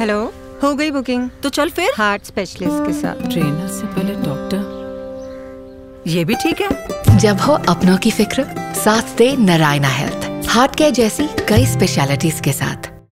Hello हो गई booking तो चल फिर। हार्ट स्पेशलिस्ट के साथ। ट्रेनर से पहले डॉक्टर ये भी ठीक है? जब हो अपनों की फ़िक्र साथ दे नारायणा हेल्थ हार्ट केयर जैसी कई स्पेशलिटीज के साथ।